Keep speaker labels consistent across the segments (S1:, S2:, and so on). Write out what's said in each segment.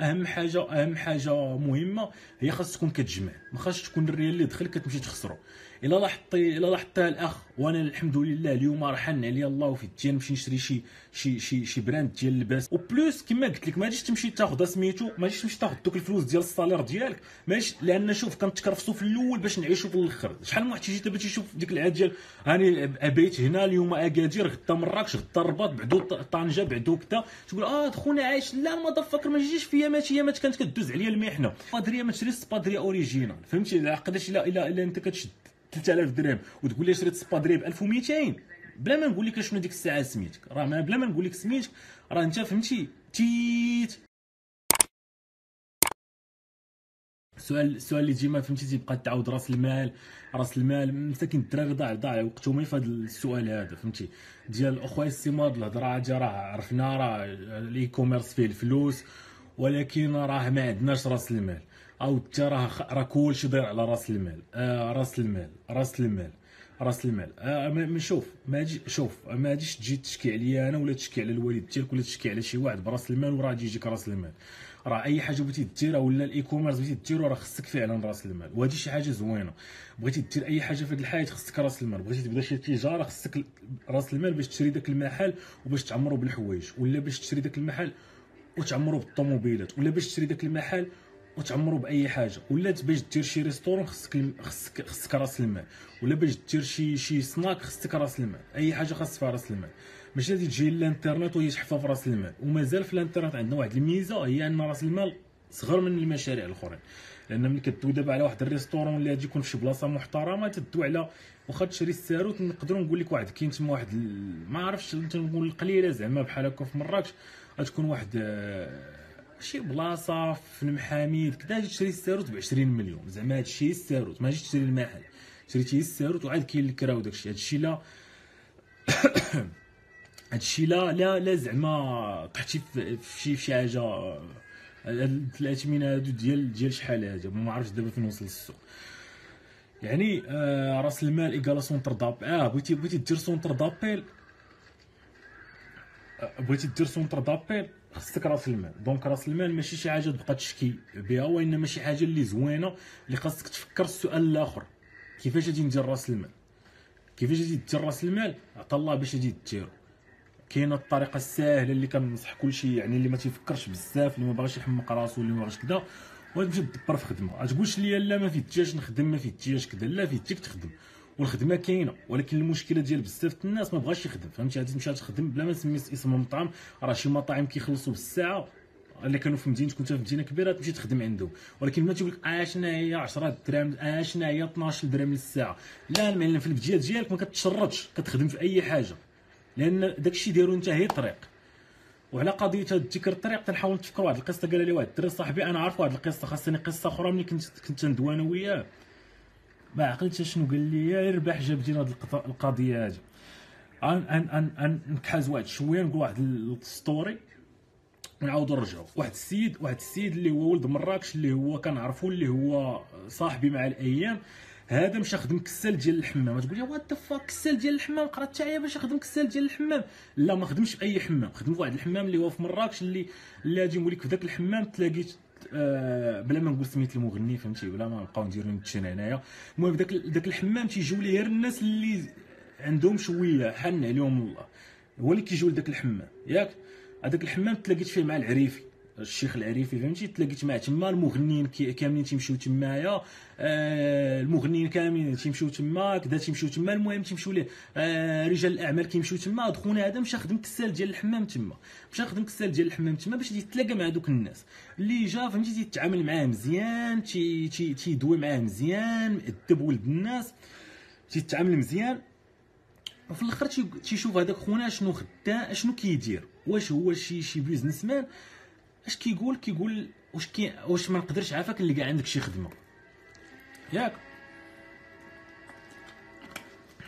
S1: اهم حاجة اهم حاجة مهمة هي خاص تكون كتجمع. ما خاصش تكون الريال اللي دخل كتمشي تخسرو. إلا لاحظتي إلا لاحظتها الأخ وأنا الحمد لله اليوم راه حن عليا الله وفيتين نمشي نشري شي شي شي شي brand ديال اللباس. و plus كما قلت لك ما غاديش تمشي تاخذ سميتو ما غاديش تمشي تاخذ دوك الفلوس ديال ال salaire ديالك. ماشي لأن شوف كنتكرفسوا في الأول باش نعيشوا في الآخر. شحال من واحد تيجي دابا تيشوف ديك العاد ديال هاني بيت هنا اليوم أكادير غدا مراكش غدا الرباط بعدو طنجة بعدو كذا تقول آه خونا عايش. لا ما فكر ما يجيش فيا ماشي ايامات كانت كدوز عليا المحنة. سبادريا ما تشريش سبادريا original. فهمتي؟ علاقداش الا إلا إلا أنت كتشد 3000 درهم وتقول لي شريت سبادريا ب 1200 بلا ما نقول لك شنو ديك الساعة سميتك. راه بلا ما نقول لك سميتك راه أنت فهمتي؟ تيت. السؤال السؤال اللي ديما فهمتي تيبقى تعاود راس المال راس المال مساكين الدراري ضاع ضاع وقتهم في هذا السؤال هذا فهمتي؟ ديال أخويا سيمو الهضرة هادي راه عرفنا راه ال e-commerce فيه الفلوس ولكن راه ما عندناش راس المال. أو حتى راه راه كلشي داير على راس المال. آه راس المال راس المال راس المال. آه ما شوف ما جي شوف ما غاديش تجي تشكي عليا أنا ولا تشكي على الوالد ديالك ولا تشكي على شي واحد براس المال وراه غادي يجيك راس المال. راه أي حاجة بغيتي ديرها ولا ال e-commerce بغيتي ديرو راه خصك فعلا راس المال. وهذه شي حاجة زوينة. بغيتي دير أي حاجة في هذه الحياة خصك راس المال. بغيتي تبدا شي تجارة خصك راس المال باش تشري داك المحل وباش تعمرو بالحوايج. ولا باش تشري داك المحل وتعمرو بالطوموبيلات ولا باش تشري داك المحل وتعمرو بأي حاجة ولا باش دير شي restaurant خصك خصك خصك راس المال ولا باش دير شي شي سناك خصك راس المال أي حاجة خاص فيها راس المال. ماشي غادي تجي الانترنت وهي تحفه في راس المال ومازال في الإنترنت عندنا واحد الميزة هي أن راس المال صغر من المشاريع الأخرين. لأن ملي كدوي دابا على واحد ال restaurant اللي غادي يكون في شي بلاصة محترمة تدوي على واخا تشري الساروت نقدروا نقول لك واحد كاين تما واحد ما عرفتش تنقول القليله زعما بحال هكا في مراكش. غتكون واحد آه، شي بلاصة في المحاميد كدا تشري الساروت ب 20 مليون. زعما هذا الشيء الساروت ماشي تشري المحل. شريتي الساروت وعاد كاين الكرا وداك الشيء هذا الشيء لا هذا الشيء لا لا لا زعما طحتي في شي في شي حاجة هاد 30 هادو ديال ديال شحال هادي؟ ما عرفتش دابا فين وصل السوق. يعني آه راس المال égale à centre d'app آه بغيتي بغيتي دير centre d'appel؟ آه، بغيتي دير centre d'appel خصك راس المال. donc راس المال ماشي شي حاجة تبقى تشكي بها وإنما شي حاجة اللي زوينة اللي خاصك تفكر السؤال الآخر. كيفاش غادي ندير راس المال؟ كيفاش غادي دير راس المال؟ عطا الله باش غادي ديرو. كاينة الطريقة الساهلة اللي كنصح كلشي يعني اللي ما تيفكرش بزاف اللي ما باغيش يحمق راسو اللي ما باغيش كذا وتمشي تدبر في خدمة. تقولش لي لا ما فيتياش نخدم ما فيتياش كذا لا فيتيك تخدم والخدمة كاينة. ولكن المشكلة ديال بزاف الناس ما بغاش يخدم. فهمتي؟ غادي تمشي تخدم بلا ما تسمي اسم المطعم راه شي مطاعم كيخلصوا بالساعة اللي كانوا في مدينتك كنت في مدينة كبيرة تمشي تخدم عندهم. ولكن ما تقول لك شنو هي 10 دراهم آه شنو هي 12 درهم للساعة. لا المعلم في البداية ديالك ما كتشردش كتخدم في أي حاجة. لأن داكشي ديالو أنت هي طريق وعلى قضية ذكر الطريق تنحاول نتفكر واحد القصة قال لي واحد الدري صاحبي أنا عارف واحد القصة خاصني قصة أخرى ملي كنت كنت ندوي وياه. ما عقلتش شنو قال لي يا ربح جاب دينا هذه القضية هذه ان ان ان نكحاز واحد شوية نقول واحد الستوري ونعاودو نرجعو. واحد السيد واحد السيد اللي هو ولد مراكش اللي هو كنعرفو اللي هو صاحبي مع الأيام هذا مشى خدم كسال ديال الحمام. تقول لي what fuck كسال ديال الحمام؟ قرأت حتى باش خدم كسال ديال الحمام. لا ما خدمش أي حمام. خدم واحد الحمام اللي هو في مراكش اللي اللي غادي نقول لك في ذاك الحمام تلاقيت آه بلا ما نقول سميت المغني فهمتي؟ بلا ما نبقاو نديرو نتشن هنايا. المهم ذاك ذاك الحمام تيجيو ليه الناس اللي عندهم شوية حن عليهم الله هو اللي كيجيو لذاك الحمام ياك؟ هذاك الحمام تلاقيت فيه مع العريفي. الشيخ العريفي فهمتي؟ تلاقيت معاه تما المغنيين كاملين تيمشيو تمايا آه المغنيين كاملين تيمشيو تما كذا تيمشيو تما المهم تيمشيو ليه. آه رجال الأعمال كيمشيو تما دخونا هذا مشى خدم كسال ديال الحمام تما. مشى خدم كسال ديال الحمام تما باش يتلاقى مع دوك الناس. اللي جا فهمتي تيتعامل معاه مزيان تي تي تيدوي معاه مزيان مؤدب ولد الناس تيتعامل مزيان. وفي الآخر تيشوف هذاك خونا شنو خدام شنو كيدير واش هو شي شي businessman اش كيقول؟ كيقول واش كي واش ما نقدرش عافاك اللي كاع عندك شي خدمة. ياك.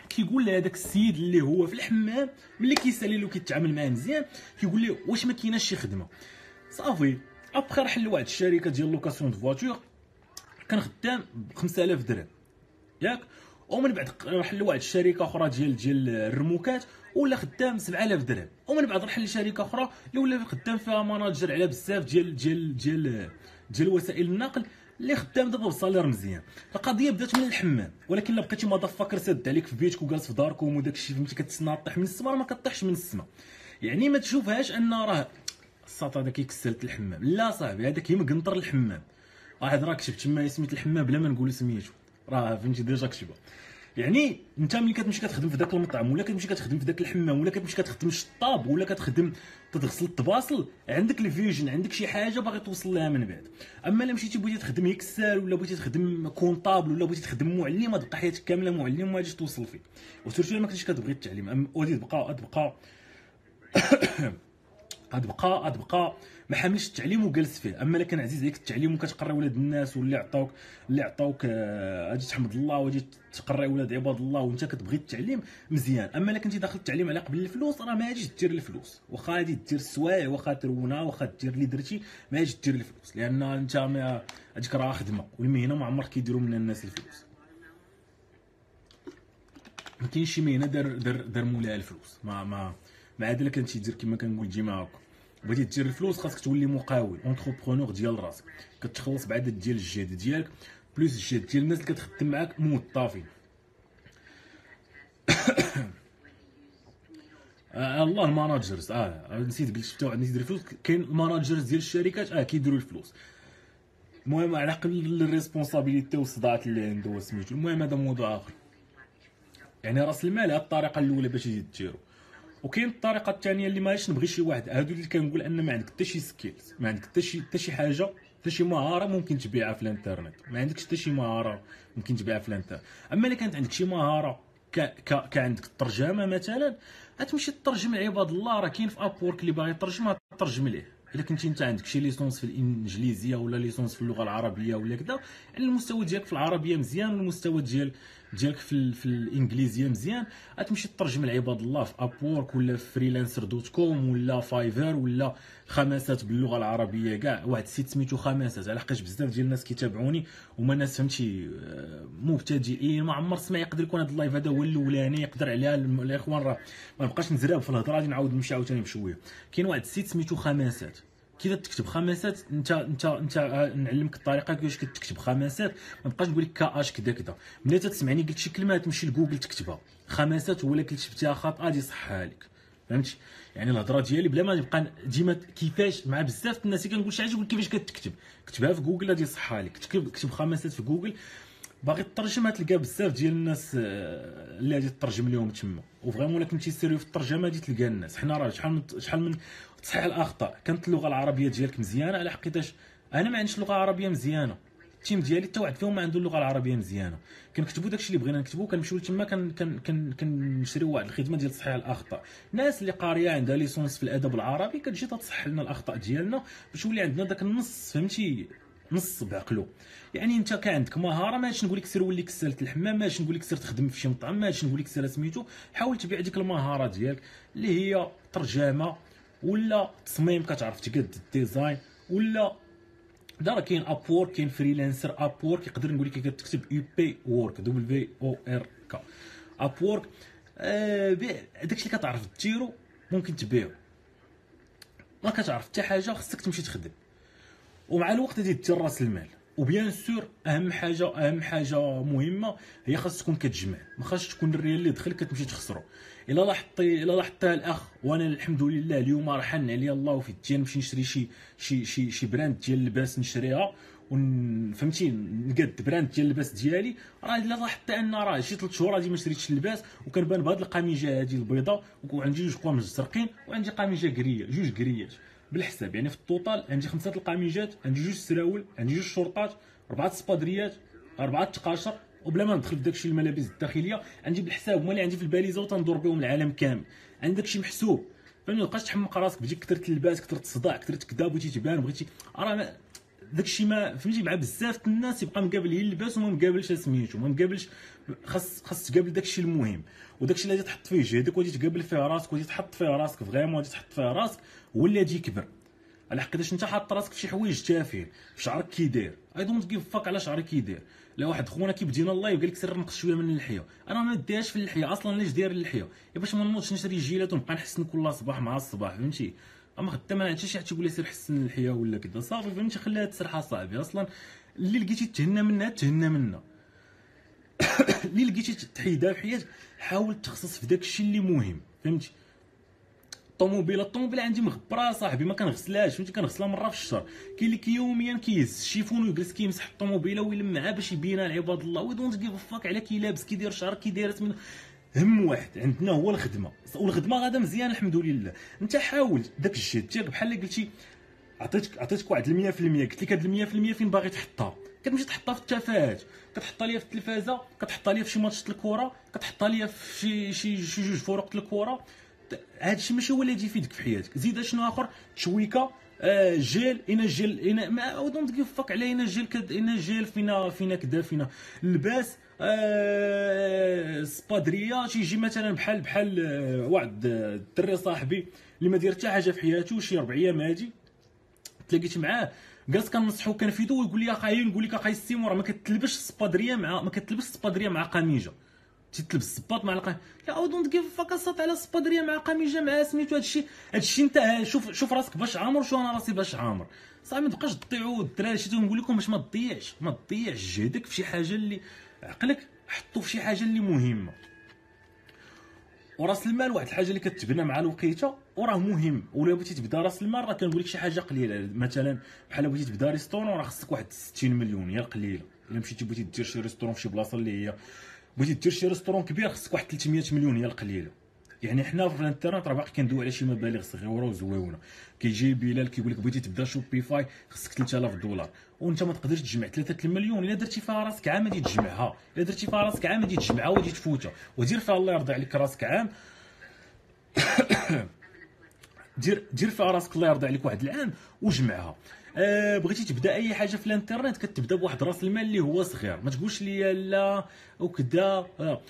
S1: كيقول لهذاك السيد اللي هو في الحمام ملي كيسالي له كيتعامل معاه مزيان كيقول له واش ما كايناش شي خدمة. صافي. ابخي راح لواحد الشركة ديال location de voitures كان خدام ب 5000 درهم. ياك. ومن بعد راح لواحد الشركة أخرى ديال ديال الرموكات ولا خدام 7000 درهم. ومن بعد راح لشركة أخرى اللي ولا خدام فيها manager على بزاف ديال ديال ديال ديال وسائل النقل اللي خدام دابا ب salaire مزيان القضية بدات من الحمام ولكن الا بقيتي ما فاكر ساد عليك في بيتك وجالس في داركم وداك الشيء فهمتي كتسنى طيح من السما ما كطيحش من السما يعني ما تشوفهاش أن راه الساط هذا كيكسلت الحمام. لا صاحبي هذاك هي مقنطر الحمام. واحد راه كتب تما سميت الحمام بلا ما نقول سميتو. راه فهمتي déjà كتبها يعني انت ملي كتمشي كتخدم في ذاك المطعم ولا كتمشي كتخدم في ذاك الحمام ولا كتمشي كتخدم الشطاب ولا كتخدم تغسل الطباصل عندك ال vision عندك شي حاجة باغي توصل لها من بعد. أما إلا مشيتي بغيتي تخدم Excel ولا بغيتي تخدم comptable ولا بغيتي تخدم معلم تبقى حياتك كاملة معلم وما غاديش توصل فيه و surtout ما كنتيش كتبغي التعليم. ودي تبقى تبقى غتبقى غتبقى. ما حاملش التعليم وجالس فيه. أما الا كان عزيز عليك التعليم وكتقري ولاد الناس واللي عطاوك اللي عطاوك آه، غادي تحمد الله وغادي تقري ولاد عباد الله وانت كتبغي التعليم مزيان. أما الا كنتي داخل التعليم على قبل الفلوس راه ما غاديش دير الفلوس. واخا غادي دير السوايع واخا ترونه واخا دير اللي درتي ما غاديش دير الفلوس. لأن أنت هذيك راه خدمة. والمهنة ما عمرك كيديروا من الناس الفلوس. ما كاينش شي مهنة دار دار دار مولاها الفلوس. ما ما ما عاد الا كنتي دير كما كنقول ديما هكا بغيتي دير الفلوس خاصك تولي مقاول entrepreneur ديال راسك. كتخلص بعدد ديال الجهد ديالك plus الجهد ديال الناس اللي كتخدم معاك موظفين. آه الله ال managers آه نسيت قلت شفتو نسيت ندير الفلوس. كاين ال managers ديال الشركات آه كيديروا الفلوس. المهم على قبل ال responsibility والصداعات اللي عنده سميتو المهم هذا موضوع آخر. يعني راس المال هاد الطريقة الأولى باش ديرو وكاين الطريقة الثانية اللي ماش نبغي شي واحد. هادو اللي كنقول أن ما عندك حتى شي skills ما عندك حتى شي حتى شي حاجة حتى شي مهارة ممكن تبيعها في الإنترنت. ما عندكش حتى شي مهارة ممكن تبيعها في الإنترنت. أما إلا كانت عندك شي مهارة ك ك كعندك الترجمة مثلا غتمشي تترجم لعباد الله. راه كاين في Upwork اللي باغي يترجم ترجم ليه. إلا كنتي أنت عندك شي licence في الإنجليزية ولا licence في اللغة العربية ولا كذا يعني المستوى ديالك في العربية مزيان والمستوى ديال ديالك في, في الإنجليزية مزيان غتمشي تترجم لعباد الله في Upwork ولا في Freelancer dot com ولا Fiverr ولا خماسات باللغة العربية كاع واحد ال site سميتو خماسات على حقاش بزاف ديال الناس كيتابعوني وما ناس فهمتي آه، مبتدئين ما عمر سمع يقدر يكون هذا ال live هذا هو الأولاني يقدر عليها الإخوان راه ما نبقاش نزراب في الهضره غادي نعاود نمشي عاوتاني بشوية. كاين واحد ال site سميتو خماسات. كي تكتب خماسات انت انت انت نعلمك الطريقة كيفاش كتكتب خماسات. ما بقاش نقول لك كاش كذا كذا ملي تسمعني قلت شي كلمه تمشي لجوجل تكتبها. خماسات ولا كتبتيها خطا غادي يصحها لك. فهمتي؟ يعني الهضرة ديالي بلا ما نبقى ديما كيفاش مع بزاف الناس كنقول شي حاجة كيفاش كتكتب. كتبها في جوجل غادي يصحها لك. كتب خماسات في جوجل. باغي ترجم تلقى بزاف ديال الناس آه، اللي غادي تترجم لهم تما. و vraiment إلا كنتي sérieux في الترجمة غادي تلقى الناس. حنا راه شحال من شحال من تصحيح الأخطاء. كانت اللغة العربية ديالك مزيانة؟ على حقيقة أنا ما عنديش لغه عربيه مزيانة. ال team ديالي حتى واحد فيهم ما عنده اللغة العربية مزيانة. كنكتبوا داكشي اللي بغينا نكتبوا كنمشيو تما كن كن كن كنشريو واحد الخدمة ديال تصحيح الأخطاء. الناس اللي قارية عندها licence في الأدب العربي كتجي تصحح لنا الأخطاء ديالنا باش يولي عندنا داك النص فهمتي؟ نص بعقلو. يعني انت كان عندك مهارة ماشي نقول لك سير ولي كسال الحمام ماشي نقول لك سير تخدم في شي مطعم ماشي نقول لك سير سميتو. حاول تبيع ديك المهارة ديالك اللي هي ترجمة ولا تصميم كتعرف تقد ال design ولا دا راه كاين Upwork كاين Freelancer Upwork كيقدر نقول لك كتكتب U P work W O R K Upwork آه داكشي اللي كتعرف ديرو ممكن تبيعو. ما كتعرف حتى حاجة خصك تمشي تخدم. ومع الوقت غادي دير راس المال. و bien sûr أهم حاجة أهم حاجة مهمة هي خاص تكون كتجمع. ما خاصش تكون الريال اللي دخل كتمشي تخسرو. إلا لاحظتي إلا لاحظتها الأخ وأنا الحمد لله اليوم راه حن عليا الله وفي التين نمشي نشري شي شي شي شي brand ديال اللباس نشريها. فهمتي؟ نقاد brand ديال اللباس ديالي. راه إلا لاحظت أن راه شي 3 شهور هادي ما شريتش اللباس وكنبان بهاد القميجة هادي البيضاء وعندي جوج قوام زرقين وعندي قميجة gris جوج كريات بالحساب. يعني في ال total عندي خمسة القميجات عندي جوج سراول عندي جوج شورطات أربعة سبادريات أربعة تقاشر وبلا ما ندخل في داكشي الملابس الداخلية عندي بالحساب هما اللي عندي في الباليزة وتندور بهم العالم كامل. عندك شي محسوب. فهمتي ما تبقاش تحمق راسك بجيك كثرت اللباس كثرت الصداع كثرت كذا بغيتي تبان بغيتي راه داكشي ما فهمتي مع بزاف الناس يبقى مقابل هي اللباس وما مقابلش سميتو ما مقابلش خاص خاص تقابل داكشي المهم. وداكشي اللي تحط فيه جهدك وغادي تقابل فيه راسك وغادي تحط فيه راسك vraiment غادي تحط فيه راسك هو اللي غادي يكبر. على حقيقة انت حاط راسك في شي حوايج تافهين في شعرك كي داير I don't give fuck على شعرك كي داير لا واحد خونا كيبدينا ال live قال لك سير نقص شوية من اللحية. أنا ما دايرش في اللحية أصلا علاش داير اللحية؟ باش ما نوضش نشري Gillette ونبقى نحسن كل صباح مع الصباح فهمتي؟ أما خدام ما عندش شي حد تيقول لي سير حسن اللحيه ولا كذا صافي فهمتي خليها تسرح صاحبي أصلا اللي لقيتي تهنى منها تهنى منها. اللي لقيتي تحيدها في حياتك حاول تخصص في داك الشيء اللي مهم. فهمتي؟ الطوموبيله الطوموبيله عندي مغبره صاحبي ما كنغسلهاش. فهمتي؟ كنغسلها مرة في الشهر. كاين اللي كيوميا كيهز الشيفون ويجلس كيمسح الطوموبيله ويلمعها باش يبينها لعباد الله. we don't give fuck على كي لابس كي داير شعر كي داير هم واحد عندنا هو الخدمة. والخدمة غادا مزيان الحمد لله. انت حاول داك الجهد ديالك بحال اللي قلتي عطيتك عطيتك واحد 100% قلت لك هاد 100% فين باغي تحطها. كتمشي تحطها في التفاهات. كتحطها ليا في التلفازة كتحطها ليا في شي ماتش الكره كتحطها ليا في شي شي جوج فرق الكره هذا الشيء ماشي هو اللي يجي يفيدك في حياتك. زيد شنو آخر؟ تشويكة آه جيل اين جيل اين ما دونت جيف فاك على اين جيل كد اين جيل فينا فينا كذا فينا. اللباس آه سبادرية تيجي مثلا بحال بحال آه واحد الدري صاحبي اللي ما داير حتى حاجة في حياته شي ربع أيام هادي تلاقيت معاه جالس كنصحو كنفيدو ويقول لي اخاي نقول لك اخاي السيمور ما كتلبسش سبادرية مع ما كتلبسش سبادرية مع قميجة. تتلبس السباط مع القميجة. I don't give fuck صات على سبادرية مع قميجة؟ مع سميتو هادشي؟ هادشي انت شوف شوف راسك باش عامر شو أنا راسي باش عامر. صاحبي ما تبقاش تضيعوا الدراري شي نقول لكم باش ما تضيعش ما تضيعش جهدك في شي حاجة اللي عقلك حطو في شي حاجة اللي مهمة. وراس المال واحد الحاجة اللي كتبنى مع الوقيتة وراه مهم. ولا بغيتي تبدا راس المال راه كنقول لك شي حاجة قليلة. مثلا بحال بغيتي تبدا restaurant راه خصك واحد 60 مليون هي قليلة. إلا مشيتي بغيتي دير شي restaurant في شي بلاصة اللي هي بغيتي دير شي restaurant كبير خصك واحد 300 مليون هي القليله يعني حنا في الانترنت راه باقي كندوي على شي مبالغ صغيرة وزويونه كيجي بلال كيقول لك بغيتي تبدا Shopify خصك 3000 دولار. وانت ما تقدرش تجمع 3 المليون إلا درتي فيها راسك عام غادي تجمعها. إلا درتي فيها راسك عام غادي تجمعها وغادي تفوتها. ودير فيها الله يرضي عليك راسك عام. دير دير فيها راسك الله يرضي عليك واحد العام وجمعها. آه بغيتي تبدا أي حاجة في الانترنت كتبدا بواحد راس المال اللي هو صغير. ما تقولش لي لا وكذا. آه.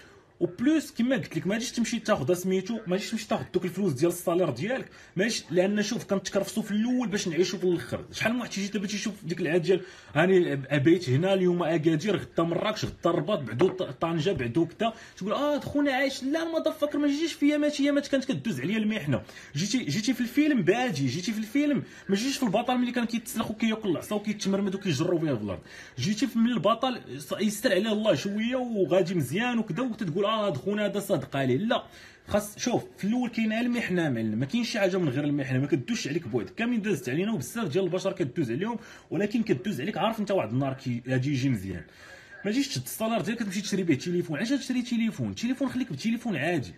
S1: و plus كما قلت لك ما غاديش تمشي تاخذ سميتو ما غاديش تمشي تاخذ دوك الفلوس ديال ال salaire ديالك ماشي لأن شوف كنتكرفسوا في الأول باش نعيشوا في الآخر. شحال من واحد تيجي دابا تيشوف ديك العاد ديال هاني أبيت هنا اليوم أكادير غدا مراكش غدا الرباط بعدو طنجة بعدو كذا تقول آه خونا عايش. لا motherfucker ما جيتيش في ايامات ايامات كانت كدوز عليا المحنة. جيتي جيتي في الفيلم باجي جيتي في الفيلم ما جيتيش في البطل ملي كان كيتسلخ وكياكل العصا وكيتمرمد وكيجرو فيها في الأرض. جيتي من البطل يستر عليه الله شوية وغادي مزيان وكذا وتتقول هاد خونا هذا صادق عليه. لا خاص شوف في الأول كاين المحنه معلم ما كاينش شي حاجة من غير المحنه ما كدوش عليك بوحدك كاملين دازت علينا وبزاف ديال البشر كدوز عليهم ولكن كدوز عليك عارف أنت واحد النهار غادي يجي مزيان. ما تجيش تشد ال salaire ديالك تمشي تشري به تليفون. علاش تشري تليفون؟ تليفون خليك بتليفون عادي.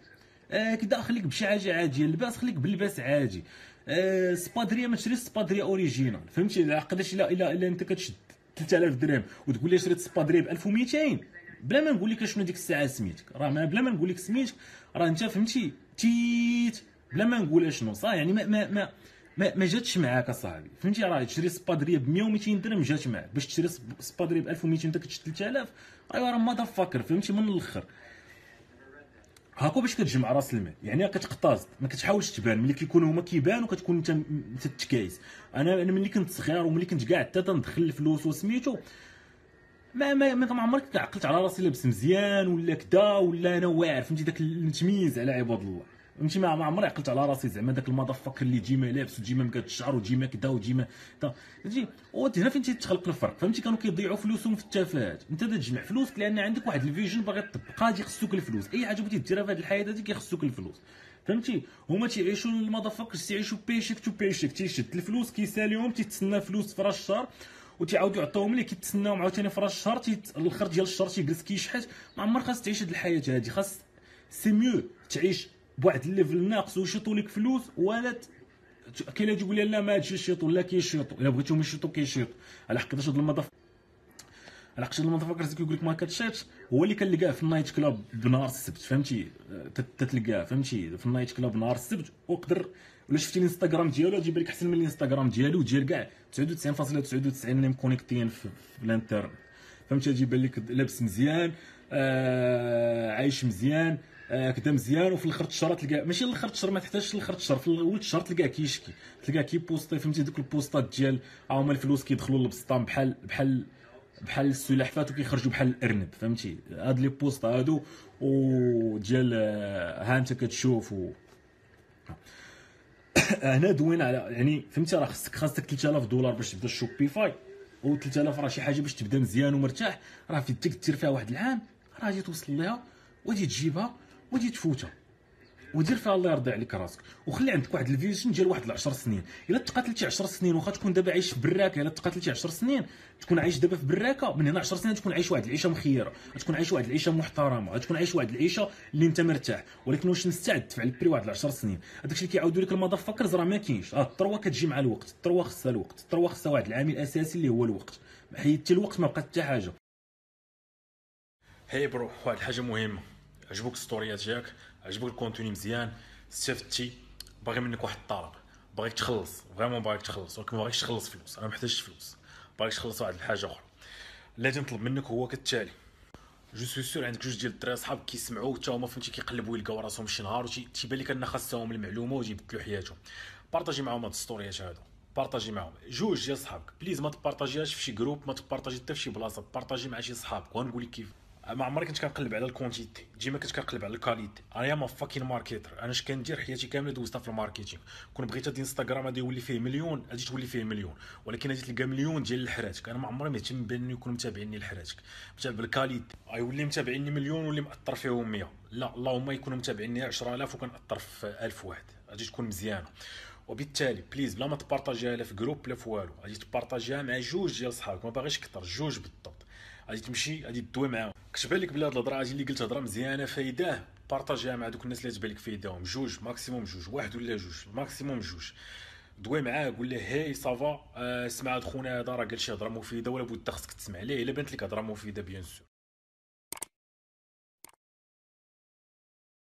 S1: آه كدا خليك بشي حاجة عادية. اللباس خليك باللباس عادي. آه سبادرية ما تشريش سبادرية original. فهمتي؟ عقداش الا الا الا أنت كتشد 3000 درهم وتقول لي شريت سبادرية ب 1200 بلا ما نقول لك شنو ديك الساعة سميتك. راه بلا ما نقول لك سميتك راه أنت فهمتي؟ تيت. بلا ما نقول شنو صح؟ يعني ما ما ما ما, ما جاتش معاك أصاحبي. فهمتي؟ راه تشري سبادريه ب 100 و200 درهم جات معاك. باش تشري سبادريه ب 1200 انت كتشري 3000 أيوا راه ما فاكر فهمتي؟ من الأخر. هاكو باش كتجمع راس المال. يعني كتقتصد ما كتحاولش تبان. ملي كيكونوا هما كيبانوا كتكون انت تتكايس أنا أنا ملي كنت صغير وملي كنت كاع حتى تندخل الفلوس وسميتو ما ما ما عمرك عقلت على راسي لابس مزيان ولا كدا ولا أنا واعر فهمتي؟ داك التمييز على عباد الله. فهمتي؟ ما عمري عقلت على راسي زعما داك ال motherfucker اللي ديما لابس وديما مقاد الشعر وديما كدا وديما فهمتي؟ هنا فين تيتخلق الفرق. فهمتي؟ كانوا كيضيعوا فلوسهم في التفاهات انت تجمع فلوسك لأن عندك واحد vision باغي تطبق غادي خصوك الفلوس. أي حاجة بغيتي ديرها في هذه الحياة هذه كيخصوك الفلوس. فهمتي؟ هما تيعيشوا ال motherfuckers تيعيشوا paycheck to paycheck تيشد. الفلوس كيساليهم تيتسنى فلوس في راس الشهر. وتيعاودوا يعطيوهم ليه كيتسناهم عاوتاني في راس الشهر الآخر ديال الشهر تيجلس كيشحت ما عمر خاص تعيش هاد الحياة هادي. خاص c'est mieux تعيش بواحد ال level ناقص ويشيطوا لك فلوس ولا كاين اللي تيقول لي لا ما هادشي لا كيشيطوا. إلا بغيتيهم يشيطوا كيشيطوا. على حقاش هاد المضاف على حقاش ال motherfucker كيقول لك ما كتشيطش. هو اللي كنلقاه في ال night club بنهار السبت فهمتي؟ تتلقاه فهمتي؟ في ال night club نهار السبت وقدر ولا شفتي الانستغرام ديالو؟ تجيب لك احسن من الانستغرام ديالو ديال كاع. 99.99 اللي مكونيكتيين في, في الانترنت. فهمتي؟ تجيب لك لابس مزيان آه عايش مزيان آه كدا مزيان وفي الآخر الشهر تلقى ماشي الآخر الشهر ما تحتاجش الآخر الشهر في اول الشهر تلقاه كيشكي تلقاه كيبوستي فهمتي؟ دوك البوستات ديال هما الفلوس كيدخلوا للبسطام بحال بحال بحال السلحفات وكيخرجوا بحال الارنب فهمتي؟ هاد les posts هادو وديال آه، ها انت كتشوف و هنا دوينا على يعني فهمتي راه خصك خاصك 3000 دولار باش تبدا ال Shopify و 3000 راه شي حاجة باش تبدا مزيان ومرتاح. راه في يدك دير فيها واحد العام راه غادي توصل ليها وغادي تجيبها وغادي تفوتها. ودير فيها الله يرضي عليك راسك. وخلي عندك واحد ال vision ديال واحد 10 سنين. إلا تقاتلتي 10 سنين واخا تكون دابا عايش في براكة إلا تقاتلتي 10 سنين تكون عايش دابا في براكة من هنا 10 سنين تكون عايش واحد العيشة مخيرة تكون عايش واحد العيشة محترمة تكون عايش واحد العيشة اللي أنت مرتاح. ولكن واش مستعد تدفع ال prix واحد 10 سنين؟ هذاك الشيء اللي كيعاودوا لك ال motherfuckers راه ما كاينش. آه الثروة كتجي مع الوقت الثروة خصها الوقت الثروة خصها واحد العامل أساسي اللي هو الوقت. حيدتي الوقت ما بقات حتى حاجة. hey bro واحد الحاجة مهمة. عجبوك ستوريات ديالك عجبوك ال contenu مزيان استفدتي باغي منك واحد الطلب باغيك تخلص vraiment باغيك تخلص ولكن باغيكش تخلص فلوس أنا محتاجش فلوس باغيك تخلص واحد الحاجة أخرى. اللي نطلب منك هو كالتالي. je suis sûr عندك جوج ديال الدراري صحاب كيسمعوا حتى هما فهمتي كيقلبوا يلقاو راسهم شي نهار تيبان لك ان خاصهم المعلومة ويبدلوا حياتهم. بارطاجي معاهم هاد ستوريات هادو بارطاجي معاهم. جوج ديال صحابك. please ما تبارطاجيهاش في شي groupe ما تبارطاجي حتى في شي بلاصة. بارطاجي مع شي صحابك. ونقول لك كيف. ما عمري كنت كنقلب على ال quantité ديما كنت كنقلب على ال qualité أنا motherfucking marketer أنا اش كندير حياتي كاملة دوزتها في ال marketing كون بغيت هاد انستغرام غادي يولي فيه مليون غادي تولي فيه مليون. ولكن غادي تلقى مليون ديال الحراتك أنا ما عمري مهتم بان يكونوا متابعيني الحراتك متابع بال qualité غيولي متابعيني مليون واللي مأثر فيهم 100 لا اللهم يكونوا متابعيني 10000 وكنأثر في 1000 واحد. غادي تكون مزيانة. وبالتالي please بلا ما تبارطاجيها لا في groupe لا في والو. غادي تبارطاجيها مع جوج ديال صحابك. ما باغيش كثر جوج بالضبط. غادي تمشي غادي تدوي معاهم. كتبان لك بلي هاد الهضرة هادي اللي قلت هضرة مزيانة فايداه بارطاجيها مع دوك الناس اللي تبان لك فايداهم. جوج maximum جوج واحد ولا جوج؟ maximum جوج. دوي معاه قول له hey ça va آه، اسمع هاد خونا هذا راه قال شي هضرة مفيدة ولا بد خصك تسمع. ليه إلا بانت لك هضرة مفيدة bien sûr.